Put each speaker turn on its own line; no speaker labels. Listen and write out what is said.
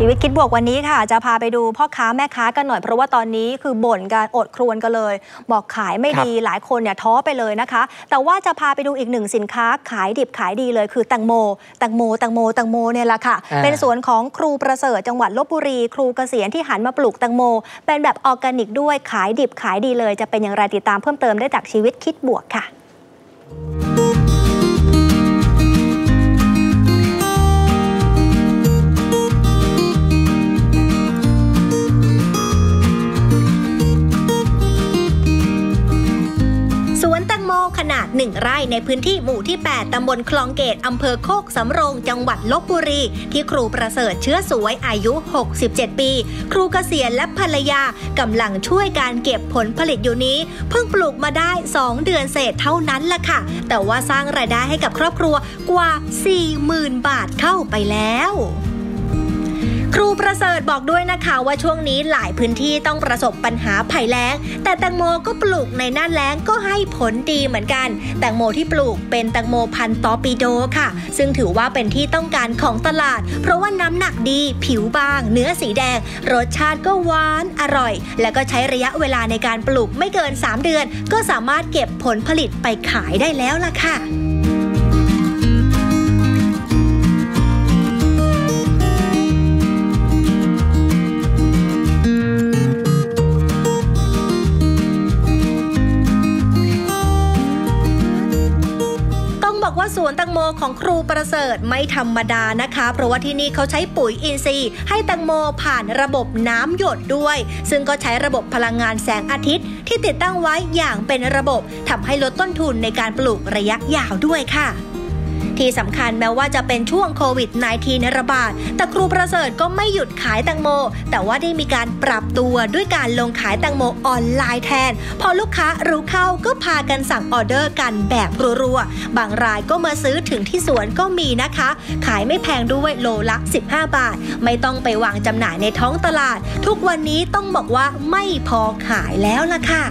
ชีวิตคิดบวกวันนี้ค่ะ จะพาไปดูพ่อค้าแม่ค้ากันหน่อยเพราะว่าตอนนี้คือบ่นกันอดครวนกันเลย บอกขายไม่ดีหลายคนเนี่ยท้อไปเลยนะคะ แต่ว่าจะพาไปดูอีกหนึ่งสินค้าขายดิบขายดีเลยคือแตงโมแตงโมแตงโมแตงโมเนี่ยแหละค่ะ
อ่า
เป็นสวนของครูประเสริฐจังหวัดลบบุรี ครูเกษียณที่หันมาปลูกแตงโม เป็นแบบออร์แกนิกด้วยขายดิบขายดีเลย จะเป็นอย่างไรติดตามเพิ่มเติมได้จากชีวิตคิดบวกค่ะ
ขนาด 1 ไร่ในพื้นที่หมู่ที่ 8 ตำบลคลองเกต อำเภอโคกสำโรง จังหวัดลบบุรี ที่ครูประเสริฐเชื้อสวยอายุ 67 ปี ครูเกษียณและภรรยากำลังช่วยการเก็บผลผลิตอยู่นี้ เพิ่งปลูกมาได้ 2 เดือนเศษเท่านั้นล่ะค่ะ แต่ว่าสร้างรายได้ให้กับครอบครัวกว่า 40,000 บาทเข้าไปแล้ว ประเสริฐบอกด้วยนะคะว่าช่วงนี้หลายพื้นที่ต้องประสบปัญหาภัยแล้ง แต่แตงโมก็ปลูกในหน้าแล้งก็ให้ผลดีเหมือนกัน แตงโมที่ปลูกเป็นแตงโมพันธุ์ตอปิโดค่ะ ซึ่งถือว่าเป็นที่ต้องการของตลาด เพราะว่าน้ำหนักดีผิวบาง เนื้อสีแดง รสชาติก็หวานอร่อย และก็ใช้ระยะเวลาในการปลูกไม่เกิน 3 เดือน ก็สามารถเก็บผลผลิตไปขายได้แล้วล่ะค่ะ ว่าสวนแตงโมของครูประเสริฐไม่ธรรมดานะคะ เพราะว่าที่นี่เขาใช้ปุ๋ยอินทรีย์ ให้แตงโมผ่านระบบน้ำหยดด้วย ซึ่งก็ใช้ระบบพลังงานแสงอาทิตย์ ที่ติดตั้งไว้อย่างเป็นระบบทำให้ลดต้นทุนในการปลูกระยะยาวด้วยค่ะ ที่สำคัญแม้ว่าจะเป็นช่วงโควิด -19 ระบาด แต่ครูประเสริฐก็ไม่หยุดขายแตงโม แต่ว่าได้มีการปรับตัวด้วยการลงขายแตงโมออนไลน์แทน พอลูกค้ารู้เข้าก็พากันสั่งออเดอร์กันแบบรัวๆ บางรายก็มาซื้อถึงที่สวนก็มีนะคะ ขายไม่แพงด้วยโลละ 15 บาท ไม่ต้องไปวางจำหน่ายในท้องตลาด ทุกวันนี้ต้องบอกว่าไม่พอขายแล้วล่ะค่ะ